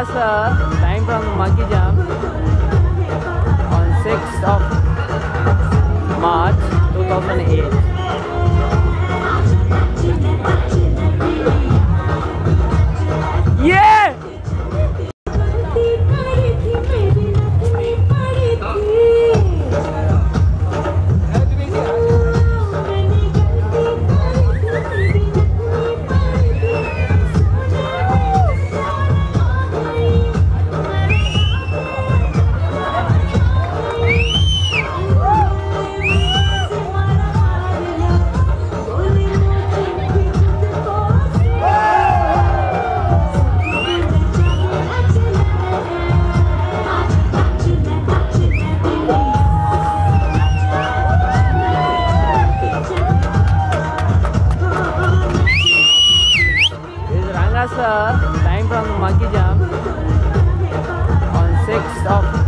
Mombasa, uh, time from Monkey Jam on 6th of time from Monkey Jump on 6th of